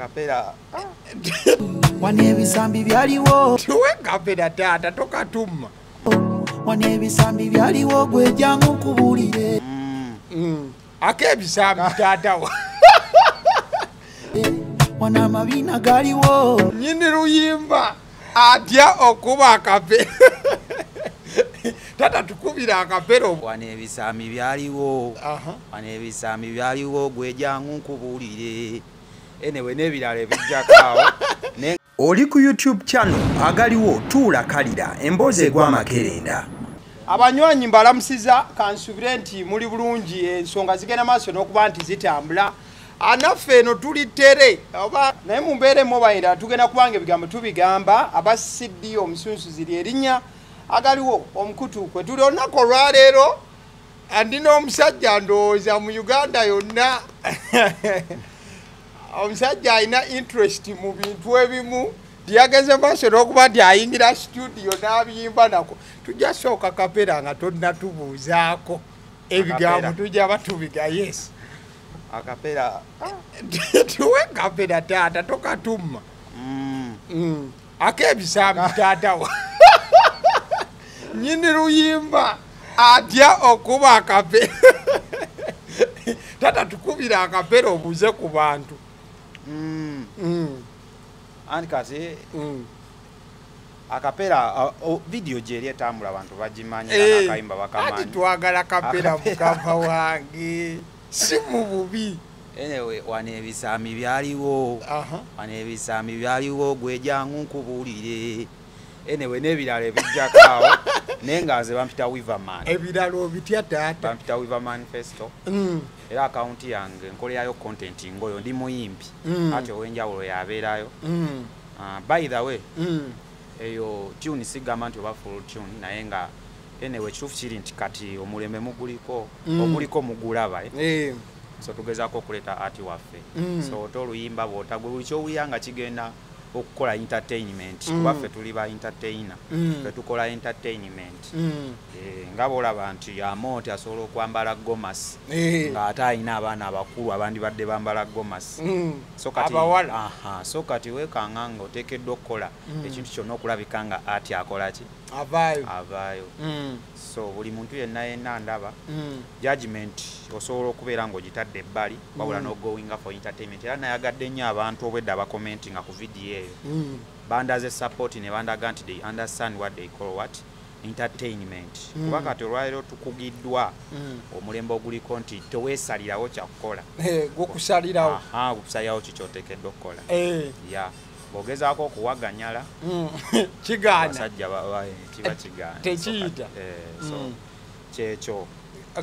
akapera wano ebisambi byaliwo? Tiwe kapera taata tokatuma wano ebisambi byaliwo? Gwejangu nkubulire Mm. ak'ebisambi taatawa wano amabiina galiwo? Nyini luyimba. Atya okuba akapera. Tata tukubira akapera obwo wano ebisambi byaliwo? Aha. wano ebisambi byaliwo? Gwejangu nkubulire enewe n'ebirala ebijjakaawo oli ku youtube channel agaliwo tuula kalira emboozi egw'amakerenda abanywanyi mbalamusiza kansubire nti muli bulungi ensonga zigenda maaso n'okuba nti zitambula. Anaffe eno tuli tere oba naye mu mbeera emobayira tugenda kubanga ebigambo tubigamba aba cd omusunsuzi lyerinnya agaliwo omukutu kwe tuli olunaku olwaleero andina omusajja ndowooza mu uganda yonna omusajja alina interest mu bintu ebimu. Tiyageze maaso n'okuba nti ayingira studio n'abiyimba nako tujja sooka kapera nga tonnatubuuzaako ebigambo tujja batubiga yes. Akapera. Tuwe kapera taata tokatuma mm, Mm. ak'ebisambi taatawa nyini luyimba atya okuba akapera. Tata tukubira akapera obuuze ku bantu mm. Mm, anti kati mm. akapera oh, vidiyo gyeri etambula abantu bagimanya Eh, nakayimba bakamanyi twagala kapera mukama wange. Si mu bubi. Enewe wano ebisambi byaliwo. Wano ebisambi byaliwo gwejangu nkubulire enewe n'ebirala ebijjakaawo naye nga nze bampita wiverman ebirala obitya taata? Bampita wiver manifesto Mm, era akawunti yange nkolerayo content ngoyo ndi muyimbi Mm. ati ow'enjawulo yabeerayo mm, Uh, by the way mm. eyo tune sigamba nti oba full tune naye nga enewe ekituufu kiri nti kati omulembe muguliko Mm. oguliko mugulaba eh? Eh, so tugezaako okuleeta ati waffe Mm. so ote oluyimba bwotagwe buli kyowulira nga kigenda okukola entertainment Mm. kuba ffe tuli ba entertainer Mm. ffe tukola entertainment mm. Eh, nga bolaba nti amooti asobola okwambala gomasi Eh, ng'ate alina abaana abakulu abandibadde bambala gomasi mm. so kati so kati weekanga nga oteekeddwa okukola Mm. ekintu kyonna okulabika nga ati akola ki avaayo avaayo Mm, so buli muntu yenna yenna ndaba mm. judgment osobola okubeera ng'ogitadde ebbali wabula Mm. n'ogowinga for entertainment. Era nayagadde nnyo abantu obwedda abakomentinga ku vidiyo eyo. Mm. bandaze support ne bandaga nti they understand what they call what? Entertainment. Mm. kuba kati olwaliro tukugiddwa Mm. omulembe oguliko nti teweesalirawo kyakukola Eh, gukusalirawo aha gukusalirawo kikyoteekeddwa okukola? Eh, ya bw'ogezaako okuwaganyala mm. kigaana abasajja ba- ba- kiba kigaana Tekiyita. Eh, so Mm. kyekyo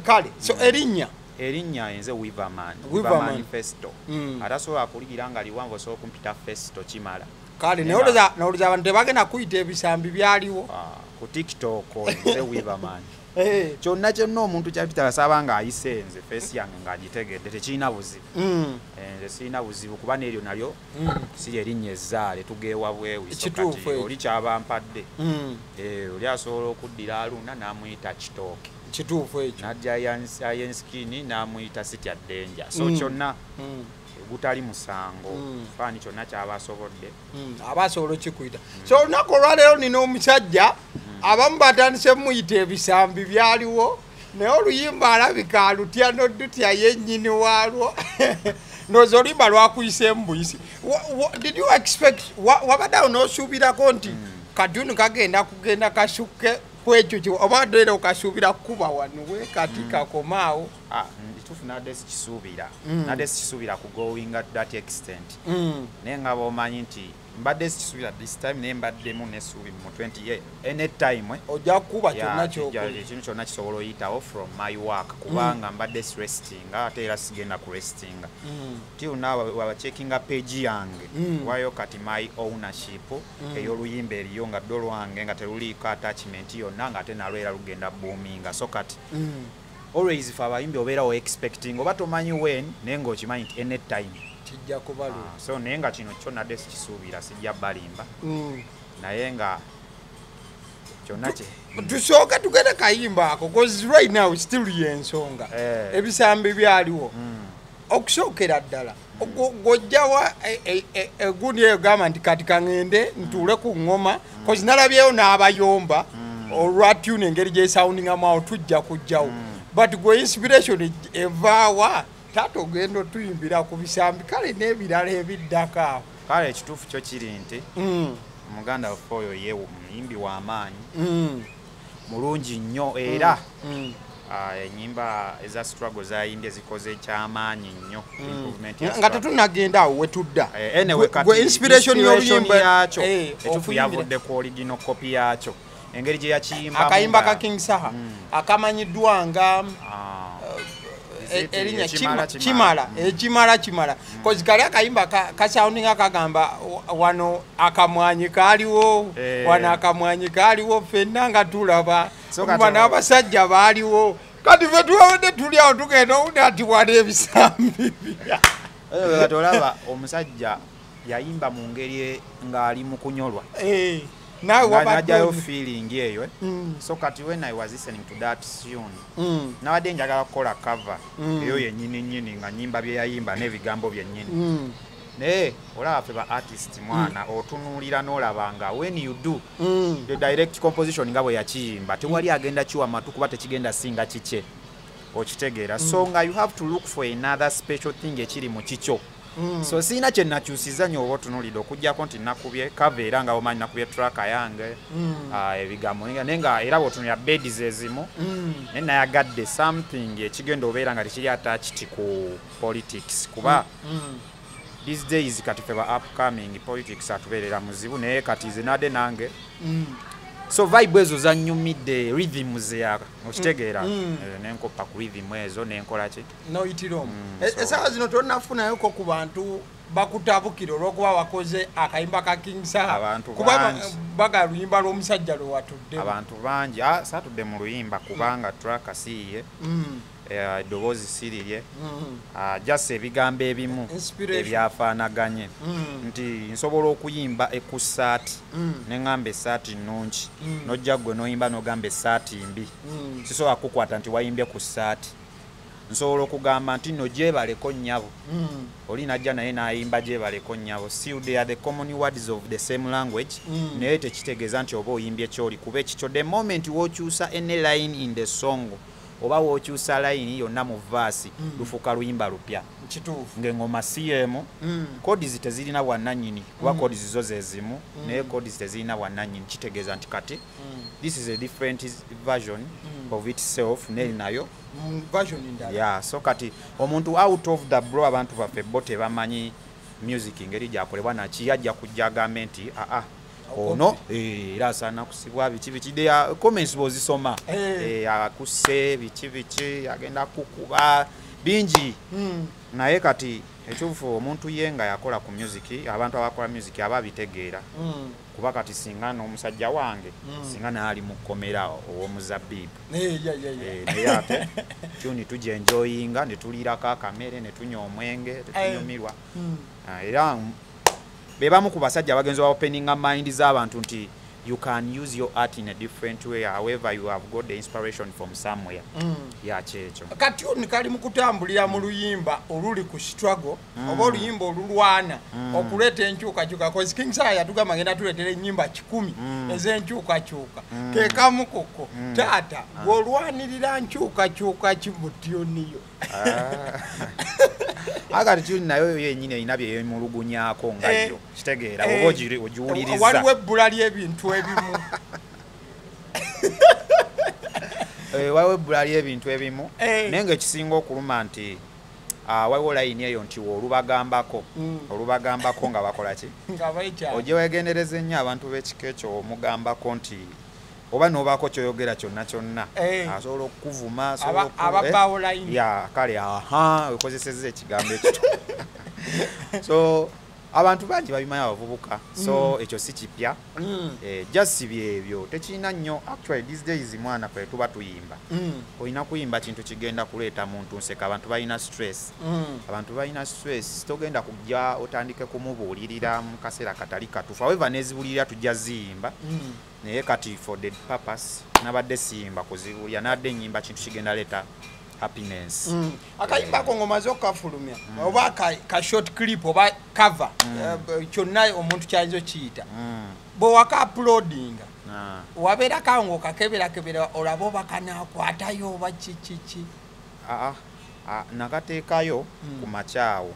kale so erinnya erinnya nze wiverman Wiverman. manifesto Mm. atasobola kuligira nga liwanvu osobola okumpita festo kimala kale naye olowooza abantu tebagenda kuyita ebisambi byaliwo Ah, ku tiktok nze wiverman Eh, kyonna kyonna omuntu kyapita asaba nga ayise nze feesi yange ng'agitegedde tekirina buzibu. Mm, Eh, nze sirina buzibu kuba n'eryo nalyo mm, si erinnya ezzaale tugeewa bwewi so Kituufu kati ekyo. oli kyabampadde mm. Eh, oli asobola okuddira aluna n'amuyita kitooke. Kituufu ekyo. N'ajja ayenskini n'amuyita sitya ddenja so kyonna gutali musango. Faani kyonna kyaba asobodde. Aba asobola okikuyita so olunaku olwaleero nina omusajja abamu batandise muyita ebisambi byaliwo naye oluyimba alabika alutya nodutya yennyini waalwo. Ndowooza oluyimba lwakuyisemu buyisi. Did you expect wa- wabaddeawo n'osuubirako nti katuni kagenda kugenda kasukke kwekyo oba dera okasuubira kukuba wanuwe kati kakomaawo? Ah, kituufu nadde sikisuubira. Mm. nadde sikisuubira kugowinga to that extent. Mm, naye nga bwomanyi nti mbadde sikisuubira this time naye mbaddemu nesuubi mu 20 ye anytime eh, ojja kukuba yeah, kyonna kisobola oyitawo from my work kubanga mbadde sirestinga ate era sigenda kurestinga Mm, till now wabacekinga page yange. Mm. wayo kati my ownership ey'oluyimba eriyo nga dde olwange nga teruliiko attachment yonna nga ate nalwo era lugenda boominga so kati mm. always fe abayimbi obeerawo expecting oba tomanyi wen naye ng'okimanyi nti anytime kijja kubalwa Ah, so naye nga kino kyo nadde sikisuubira sijja balimba. Mm. naye nga kyonna kye tusooke tugende kayimba ako cause right now still yensonga. Eh. ebisambi byaliwo. Mm. okusookera ddala gwojjawa e- e- e- egundi eyo gamba nti kati kaŋŋende ntuule ku ŋŋoma kozi nalabyeyo n'abayomba olwa tune engeri gyesawundingamu awo tujja kujjawo but gwe inspiration evaawa taata ogenda otuyimbira ku bisambi kale n'ebirala ebiddako awo. Kale ekituufu kyo kiri nti Mm, omuganda waffe oyo ye muyimbi w'amaanyi mm, mulungi nnyo era mm. ah, enyimba eza struggle zayimbye zikoze ekyamaanyi nnyo nga tetunagenda awo wetudda Eh, anyway, Gwe- inspiration y'oluyimba yakyo eh, okuyimbira- yavudde ku original copy yakyo engeri gye yakiyimba akayimba ka king saha. Akamanyiddwa nga e- erinnya Kima- kimala. Ekimala kimala kozi kali akayimba ka- kasawundinga kagamba wa- wano akamwanyi kaaliwo Eh. wano akamwanyi kaaliwo ffenna nga tulaba. So kati kuba ono- n'abasajja baaliwo. Kati fe tuwawedde tuli awo tugenda owundi ati wano ebisambi. Kati olaba omusajja yayimba mu ngeri ng'ali mu kunyolwa Najjayo feeling eyo eh. Mm, so kati when i was listening to that tune mm, nabadde njagala kukola cover Mm. eyo yennyini nnyini nga nyimba bye yayimba n'ebigambo byennyini naye olaba ffe ba artist mwana otunuulira n'olaba nga when you do the direct composition nga bwe yakiyimba tewali agenda kiwa matu kuba tekigenda singa kikye okitegeera. So nga you have to look for another special thing ekiri mu kikyo. So siina kye nakyusiza nyo oba otunuulidde okugjako nti nakubye kava era nga omanyi nakubye traka yange Mm. ah, ebigambo naye nga era bweotunulira bediz ezimu Mm. naye nayagadde something ekigenda obeera nga tekiri attached ku politics kuba Mm. these days kati fe ba upcoming politics atubeerera muzibu naye kati ze nadde nange Mm. So vibe ezo zanyumidde rhythms ya okitegeera? Mm. Eh, nenkoppa ku rhythm ezo nenkola ki? Noyitiraomu Mm, E- essaawa zino tonafunayoko ku bantu bakutabukira olwokuba wakoze akayimba ka king saha. Abantu kuba bangi. baga luyimba lw'omusajja lwe watudde abantu bangi. Ah, saatudde mu luyimba kubanga traka siiye Mm, eh, eddoboozi sirirye mm, ah, just ebigambo ebimu ebyafaanaganye mm, nti nsobola okuyimba ekusaati mm, neŋŋamba essaati nnungi Mm. nojja gwe noyimba nogamba essaati mbi. Mm, sisobola kukwata nti wayimbye ku ssaati. Nsobola okugamba nti nno gyebaleko nnyabo. Mm, oli najja naye n'ayimba gyebaleko nnyabo. Still they are the common words of the same language. Mm. naye tekitegeeza nti oba oyimbye kyoli kuba ekikyo the moment wokyusa ene line in the song oba wokyusa line yonna mu vaasi Mm. lufuuka luyimba lupya ng'engoma si emu Mm, kodizi tezirina bwannannyini kuba Mm. kodizi zo ze zimu Mm. naye kodizi tezirina bwannannyini kitegeeza nti kati mm, this is a different version Mm. of itself neri nayo yeah so kati omuntu out of the bro abantu baffe bo tebamanyi music ngeri gyakolebwa naki yajja kujja agambe nti aa ono eh, era asaana kusibwa biki biki comments bwozisoma Eh. Eh, akuse biki biki agenda kukuba bingi Mm, naye kati ekituufu omuntu ye nga yakola ku music abantu abakola music aba abitegeera mm, kuba kati singa n'omusajja wange Mm. singa naali mu kkomera. Eh, naye ate tuni tujenjoyinga ne tulirako akamere ne tunywa omwenge tetunyumirwa Ah, era be bamu ku basajja bagenzi ba openinga mind z'abantu nti you can use your art in a different way however you have got the inspiration from somewhere. Mm. yakyekyo kati kali mu kutambulira mu luyimba oluli ku struggle oba oluyimba olulwana okuleeta enkyukakyuka. Kozi king saa yatugamba ngenda tuleetera ennyimba kikumi ez'enkyukakyuka. Ke kamu koko. Taata bw'olwanirira nkyukakyuka ki mu akati tuni nayo yenyini erina byeyemulugunyako nga Eh, yo kitegeera eh, oba ogiwuliriza. waliwo ebbula ly'ebintu ebimu. Eh, waliwo ebbula ly'ebintu ebimu. Eh. naye ngaekisinga okuluma nti ah, waliwo layini eyo nti olubagambako Mm. olubagambako nga bakola ki? Nga baekyalo ojje wegendereza ennyo abantu b'ekika ekyo omugambako nti oba n'obaako kyoyogera kyonna kyonna Eh. asobola okukuvuma asobola Aba- okku- ababbaawo layini. ya kale aha wekozeseza ekigambo ekito so abantu bangi babimanyi abavubuka. So ekyo si kipya. Mm, Eh, just si byebyo. Tekirina nnyo. Actually these days mwana ffe tuba tuyimba. Mm, olina kuyimba kintu kigenda kuleeta muntu nseka. Abantu balina stress. Mm. abantu balina stress. Togenda kujja otandike kumubuulirira mu kaseera katali katuufu. However nezibuulirira tujja ziyimba. Mm. naye kati for the purpose nabadde siyimba kuzibuulira nadde enyimba kintu kigenda leeta happiness. Mm. akayimba ako ngomaze okukafulumya oba ka, ka short clip oba cover Eh, kyonna omuntu kyayinza okiyita. Mm, bwe waka uploadinga ah. wabeerako awo ng'okakeberakebera olaba oba kanaakwatayo oba kikiki Aa, ah, nakateekayo Mm. ku makyawo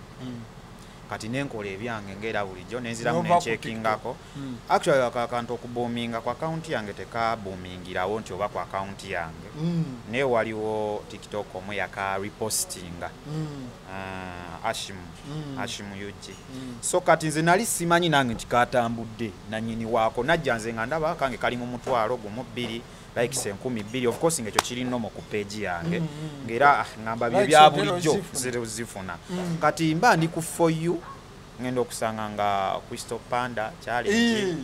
kati nenkola ebyange ngaera bulijjo nenziramu nenkyekingako Mm. actually ako akantu okubuuminga ku akawunti yange tekabuumingirawo nti oba ku akawunti yange. Mm, naye waliwo tiktok omu yaka repostinga. Mm, uh, ashimu ashimu yugi mm. so kati nze nali simanyi nange nti katambudde nanyini waako. Najja nze nga ndaba kange kali mu mutwalo gumu bbiri likes enkumi bbiri of course ngaekyo kiri nomo ku peegi yange Mm, mm. ngaera ah, ngamba bye bya bulijjo zifuna Mm. kati mba ndi ku for you ngenda okusanga nga crystal panda challenge Ii.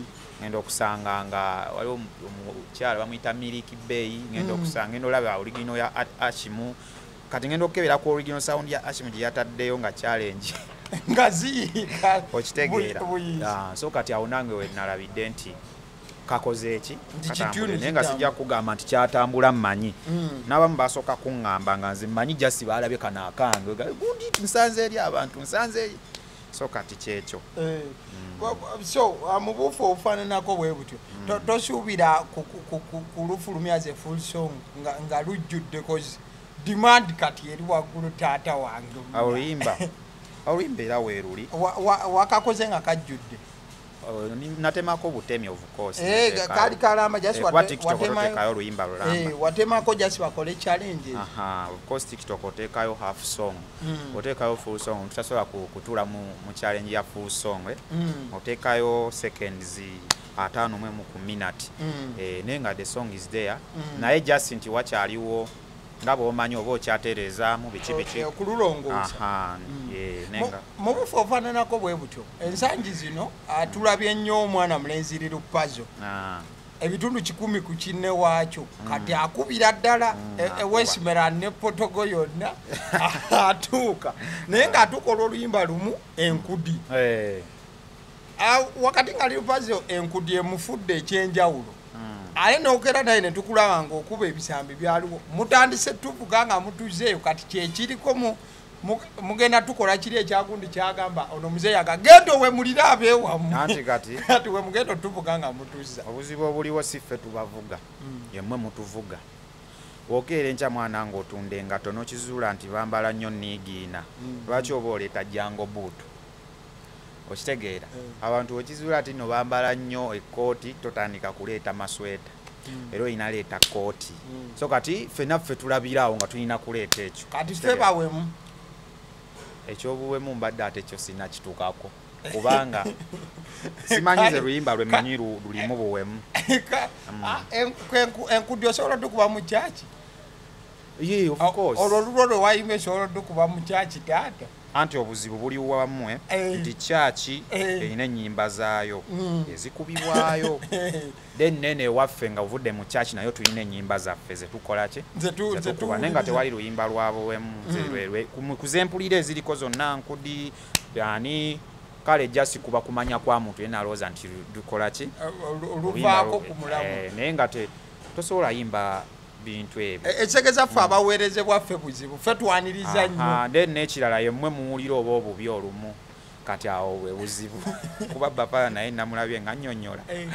ngenda okusanga nga waliwo omu- omukyala bamuyita miliki bay ngenda Mm. okusanga ngenda olaba origino ya ashimu kati ngenda okukebera ku origino sound ya ashimu gye yataddeyo nga challenge nga ziyiika okitegeera. Ah, so kati awo nange we nalabidde nti kakoze eki? Naye nga sijja kugamba nti kyatambula mmanyi. Mm. n'abamu basooka kuŋŋamba nga nze mmanyi jasi baalabye kano akange. Gundi nsanze eri abantu nsanze eri. So kati kyekyo. Eh, wa- so uh, mu buufu obufaananako bwe butyo To- tosuubira ku- ku- ku- ku- kulufulumya ze full song nga, lujjudde cause demand kati eri waggulu taata wange. Oluyimba oluyimba era weeruli. Wa- wa- wakakoze nga kajjudde natemako butemi of course Eh, kaali kalamba just Eh, wate- kuba tiktok watemayo- oteekayo oluyimba lulamba. Eh, watemako just bakole challenge. Aha of course tiktok oteekayo half song. Mm. oteekayo full song. Tutasobola ku- kutuula mu, mu challenge ya full song eh? Mm, oteekayo seconds ataano mu emu ku minute. Mm, eh, naye nga the song is there. Mm. naye just nti wakyaliwo nga bwomanyi oba okyatereezaamu biki biki? kululongoosa aha Mm. Mu- bufu ofaananako bwe butyo ensangi zino ah, tulabye nnyo omwana mulenzi lirupazo ah, ebitundu kikumi ku kinne waakyo. Kati akubira ddala Mm, e- ewesmera ne potogo yonna atuuka. Naye ng'atuuka olw'oluyimba lumu enkudi. Eh, Ah, wakati nga lirupazo enkudi emufudde ekyenjawulo ate nokera naye netukulaba ngaokuba ebisambi byaliwo. Mutandise tuvuga nga mutuzeeyo kati kyekiriko mu- mu- mugenda tukola kiri ekyagundi kyagamba ono muzeeyaga genda owemulire abeewamu. Kati kati we mugenda otuvuga nga mutuzza obuzibu obuliwo si ffe tubavuga yemmwe mutuvuga. Wokeera enkya mwana ng'otunda engato n'okizuula nti bambala nnyo niigiina Mm. lwaki oba oleeta jango buutu okitegeera. Mm. abantu wekizuula ti no bambala nnyo ekkooti totandika kuleeta masweta. Mm. era olina leeta kooti Mm. so kati ffenaffe tulabiraawo nga tulina kuleeta ekyo. Kati ffe bawemu. Ekyobuwemu mbadde ate kyo sina kitukako kubanga simanyi ze luyimba lwemanyi lu- lulimu buwemu. Ah, enku- enku- enkudi osobola okukuba mu kyaki ye of course. olwo lulwo lwewayimba esobola okukuba mu kyaki taata anti obuzibu buli wammwe Eh. nti kyaki Eh. erina ennyimba zaayo Mm. ezikubibwayo? Then nene ewaffe nga ovudde mu kyaki nayo tulina ennyimba zaffe zetukola ki? Nze tu- nze zetukuba naye nga tewali luyimba lwabuwemu kuzempulira eziriko zonna nkudi ani kale jasi kuba kumanya kwa muntu ye nalowooza nti dukola ki? Oluyimba luvaako lu- ku mulamu. Eh, naye nga te- tosobola yimba bintu ebyo. E- ekitegeeza ffe abaweerezebwa ffe buzibu ffe twaniriza nnyo. then n'ekirala yemmwe muwulira oba obubi olumu kati awo bwe buzibu. Kuba bapala naye namulabye nga nnyonnyola. Eh,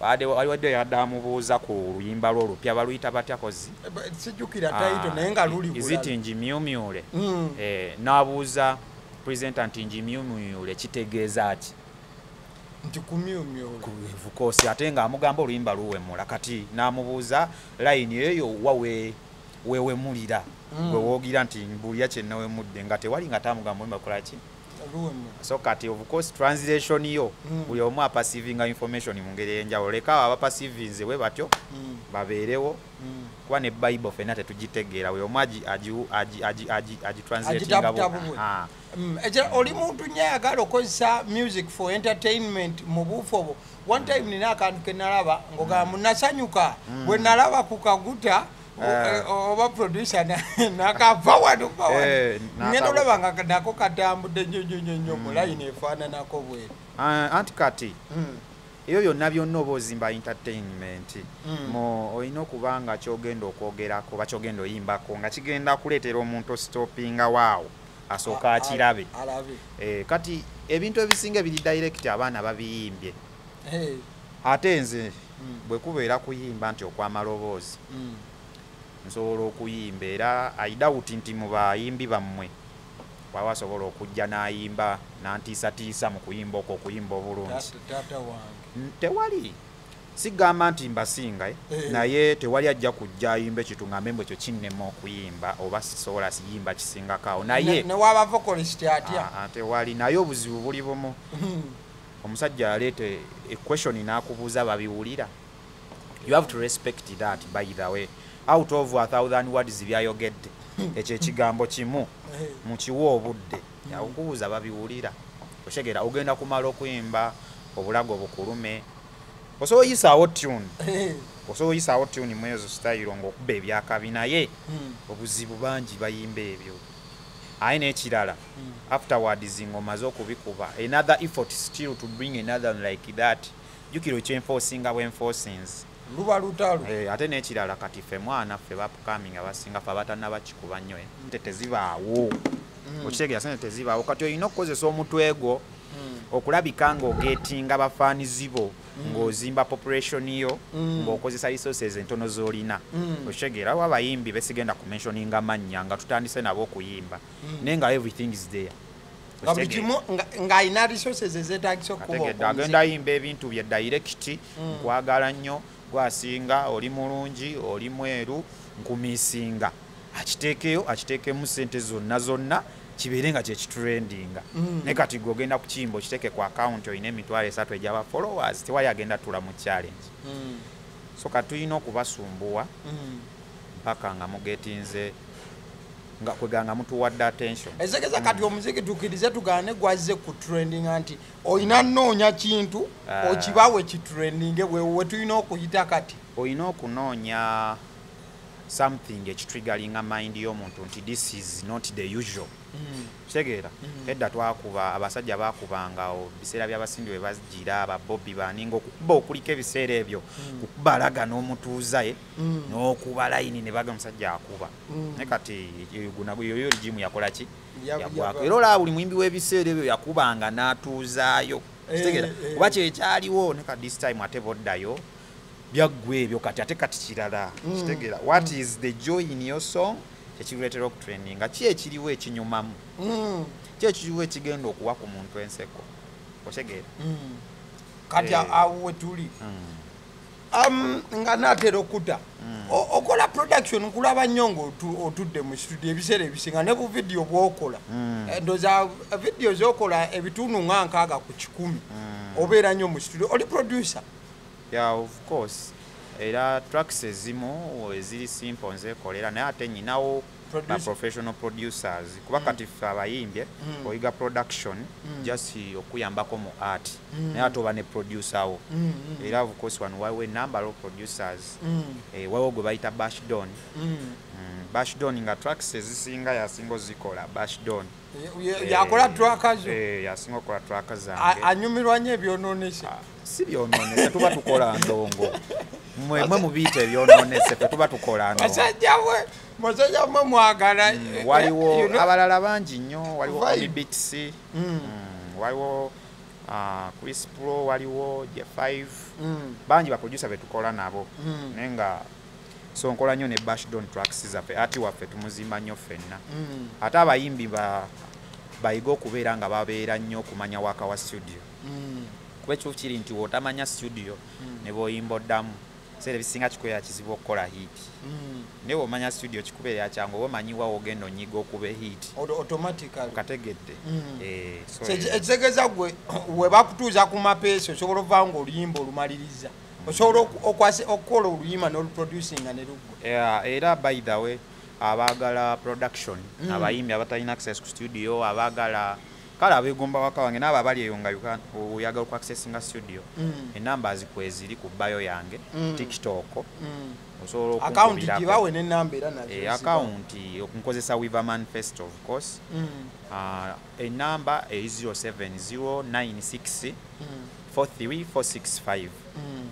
Wadde- waliwadde yadde amubuuza ku luyimba lwe olupya baluyita batya kozi ba- sijjukira tayito naye nga luli iziti bulala. njimyumyule Mm. Eh, n'abuuza purezidenta nti njimyumyule kitegeeza ki nti kumyumyula vukosi ate ng'amugamba oluyimba luwemula kati n'amubuuza layini eyo wa we- wewemulira Mm. gwe woogira nti mbulya kyenawemudde nga tewali nga tamugamba oluyimba lukola ki? Luwemula so kati of course translation yo Mm. buli omu apasivinga information mu ngeri ey'enjawulo leka abo abapasivinze bwe batyo Mm, babeerewo. Mm. kuba ne bible fenna tetugitegeera buli omu agi- agi- agi- agi- agi- agitranslatinga Mm, oli muntu nnyo ayagala okozesa music for entertainment mu buufu obwo. One time nina akantu ke nalaba ng'ogamba nasanyuka bwe nalaba ku kaguta Eh. eh, oba producer na- nakava wano Eh, ngenda olaba nga nako katambudde nnyo nnyo nnyo nnyo mu layini efaananako bweru Ah, anti kati Mm, ebyo byonna byonna oba ozimba entertainment Mm. mo olina okuba nga kyogenda okwogerako oba kyogenda oyimbako nga kigenda kuleetera omuntu ositopinga waawo asooka akirabe. Eh, kati ebintu ebisinga ebiri direct abaana babiyimbye. Ate nze Mm. bwe kubeera kuyimba nti okwamaloboozi mm. nsobola okuyimba era aidawuti nti mu bayimbi bammwe waba asobola okujja n'ayimba nantiisatiisa mu kuyimba okwo okuyimba obulungi. Tewali sigamba nti mbasinga eh, Eh. naye tewali ajja kujja ayimba ekitungambe mbwe ekyo kinnema okuyimba oba sisobola siyimba kisingakaawo. Naye Ah, ah, tewali. Naye obuzibu buli bumu. Omusajja aleeta equestion n'akubuuza babiwulira. You have to respect that by the way. Out of a thousand words byayogedde ekyo ekigambo kimu Eh, mukiwa obudde. Yakubuuza babiwulira. Otegera ogenda kumala okuyimba obulago bukulume osobola oyisaawo tune osobola oyisaawo tune mu ezo style ng'okuba ebyakabi naye mm, obuzibu bangi bayimba ebyo. Aye n'ekirala mm. afterwards ng'omaze okubikuba. Another effort still to bring another like that. Jjukiro kyenforcinga bwenforcings luba lutalo Eh, ate n'ekirala kati ffe mwana ffe bapukami nga basinga ffe abatannabakikuba nnyo eh. nte tezibaawo. Okitegeera sente tezibaawo. Kati olina okukozesa omutwe gwo okulabika ng'ogetinga bafaanizi bo ng'ozimba population yo Mm. ng'okozesa resources entono z'olina. Mm. okitegeera wa abayimbi besigenda ku mentioninga mannya nga tutandise nabo okuyimba. Naye nga everything is there. Ng'alina resources ezeetagisa okuba ategedde okumuzika. agenda ayimba ebintu bye direct nkwagala nnyo gwasinga oli mulungi oli mweru nkumisinga akiteekeyo akiteekemu sente zonna zonna kibeere nga kyekitrendinga naye kati gwe ogenda kukiyimba okiteeke ku akawunti olina emitwalo esatu egyaba followers tewali agenda tula mu challenge. Mm, so kati tulina okubasumbuwa mm. paka nga mugetinze nga kwega nga mutuwadde attention. Ezegeza kati omuziki tukirize tugane gwazze ku trending nti olina nnoonya kintu Ah. okibawe kitrendinge bwe tulina okuyita kati? Olina okunoonya something ekitrigalinga mind y'omuntu nti this is not the usual kitegeera. Edda twakuba abasajja bakubanga o- biseera by'abasindi bwe bagira ababobi baninga okukuba okuliko ebiseera ebyo. Kukuba alaga n'omutuuzaye n'okuba layini ne baga omusajja akuba. Naye kati yoyo rigimu yakola ki? Ya- yagwako ya- era olaba buli muyimbi w'ebiseera ebyo yakubanga n'atuuzaayo. Kitegeera. Eh, eh. kuba kyekyaliwo ne kati this time ate boddayo byaggwa ebyo kati ate kati kirala. Kitegeera. What is the joy in your song kyekiruleetera okutrendinga ki ekiriwo ekinyumamu? Mm, ki ekiriwo ekigenda okuwa ku muntu enseko? Otegeera mm. kati Eh. awo wetuli Um, nga naatera okuta okola production kulaba nnyo ngaotudde mu studio ebiseera ebisinga ne bu vidiyo bwokola. Eh, ndoza vidiyo zokola ebitundu nga nkaaga ku kikumi. Obeera nnyo mu studio. Oli producer? Yeah of course era tracks ezimu eziri simple nzekolera naye ate nyinawo ba professional producers. Kuba kati ffe abayimbye oyiga production just okuyambako mu art. Naye ate oba ne producer wo. Era of course wano waliwo enumber of producers. Eh, waliwo gwe bayita bashdon Mm, bashdon nga tracks ezisinga yasinga ozikola bashdon yakola zo? Eh, yasinga okukola traka zange. Anyumirwa nnyo ebyononese Ah, si byononese tuba tukola ndongo mwe mwe mubiyita ebyononese fe tuba tukola ndongo basajja we musajja mwe mwagala eh, waliwo abalala bangi nnyo waliwo Vibe. omibits Mm. waliwo ah, chris pro waliwo j5 mm, bangi baproducer betukola nabo. Mm. naye nga so nkola nnyo ne bashdon tracks zaffe ati waffe tumuzimba nnyo ffenna. Mm, ate abayimbi ba bayiga okubeera nga babeera nnyo okumanya waka wa studio. Mm. kuba ekyo kiri nti wotamanya studio ne bwoyimba oddamu seera ebisinga kikubeera kizibu okukola hiiti Mm. naye bwomanya studio kikubeera kyangu oba omanyiwa ogenda onyiga okuba hiiti Auto- automatically okategedde Mm. Eh, so, So, eki- eh, ekitegeeza gwe we bakutuuza ku mapeesi osobola ovaa nga oluyimba olumaliriza osobola oku- okwasi- okukola oluyimba n'oluproducinga ne luggwa Yeah, era by the way abaagala production Mm. abayimbi abatalina access ku studio abaagala kale abeegomba waka wange naabo abali eyo nga oyagala oku accessinga studio Mm. enamba zikweziri ku bayo yange Mm. tiktok Mm. osobola akawunti nazo Eh, zibawe. akawunti nkozesa wiver manifest of course Mm. uh, enamba eri 07096 Mm. 43 465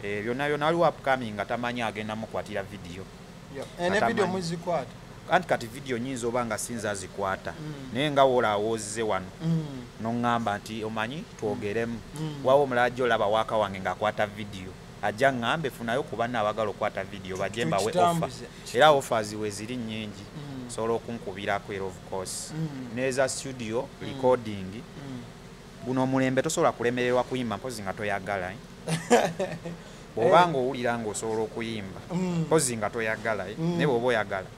Eh, byonna byonna waliwo upcoming nga tamanyi agenda mukwatira vidiyo ene Atamanyi. video muzikwata anti kati vidiyo nyinza oba nga sinza zikwata. Naye nga woolawoozze wano noŋŋamba nti omanyi twogeremu wawo omulala jjo olaba waaka wange ng'akwata vidiyo ajja ŋŋambe funayo ku banna abagala okukwata vidiyo bajje mbawe ofa Tukitambuze. era offers we ziri nnyingi. Osobola okunkubirako era of course. Neza studio recording. Guno omulembe tosobola kulemererwa kuyimba mpozi nga toyagala eh? bw'obanga owulira ng'osobola okuyimba mpozi nga toyagala eh? naye bw'oba oyagala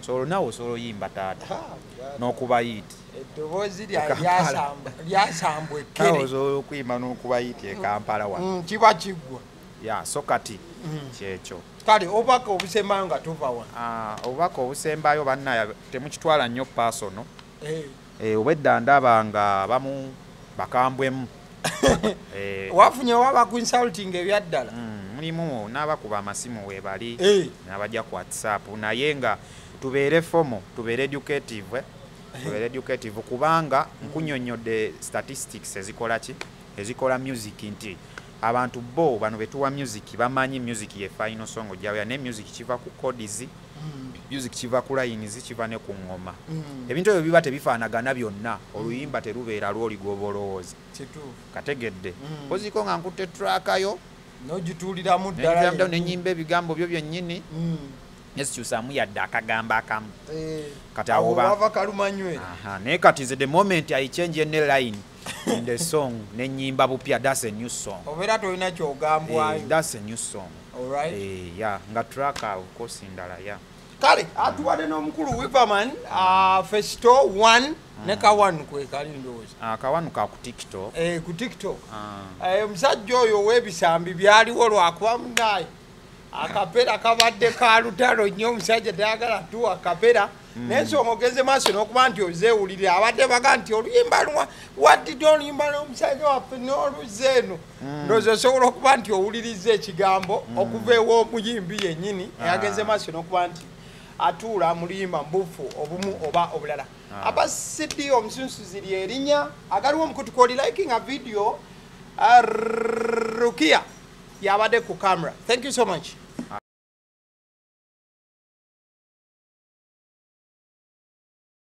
osobola nawe osobola oyimba taata n'okuba yiiti eddoboozi lyasamba- ekkere. Osobola okuyimba n'okuba yiiti e kampala wano. Mm, kiba kiggwa ya so kati kyekyo. Kale obubaka obusembayo nga tuva wa Ah, obubaka obusembayo bannaya temukitwala nnyo pasono Eh, Eh, obwedda ndaba nga bamu bakambwemu. Eh, wafunye waba consulting ebyaddala. Mm, mulimu n'abakuba amasimu webali n'abajja ku whatsapp naye nga tubeere fomo tubeere educative tubeere educative kubanga nkunyonyodde statistics ezikola ki? Ezikola music nti abantu bo bano betuwa music bamanyi music ye final song ojjaweya ne music kiva ku codies music kiva ku lines kiva ne ku ngoma. Ebintu ebyo biba tebifaanagana byonna oluyimba terubeera lwoli gwobalowooza kituufu. Kategedde. Oziko nga nkutte trakayo n'ogituuliramu ddala nenjamda nenyimba ebigambo byo byennyini Nezikyusamu yadde akagambo akamu. Eh, Kati awo awo ba- bava kalumanywere Aha, naye kati nze the moment i change ne line in the song nenyimba bupya that's a new song. Obeera tolina Eh, kyogambwayo that's a new song. Eh, ya nga track course ndala ya. Kale atuwadde n'omukulu wipaman festo 1 ne ka 1 kwe kali ndowooza. Akawanu ka ku tiktok. Eh, ku tiktok. Ah, Eh, omusajja oyo ow'ebisambi byaliwo lwakuba munaye akapera kabadde ka lutalo nnyo omusajja tayagala tuwa akapera. Naye nsonga ogenze maaso n'okuba nti ozeewulire abadde baga nti oluyimba luwa waddidde oluyimba n'omusajja waffe? N'oluze eno. Ndowooza osobola okuba nti owuliriza ekigambo okuva ew'omuyimbi yennyini. Eyagenze maaso n'okuba nti atuula mu luyimba mbuufu obumu oba obulala. Aba cd omusunsuzi lye erinnya agaliwo omukutuka oli liking a Yawade Kukamra. Thank you so much.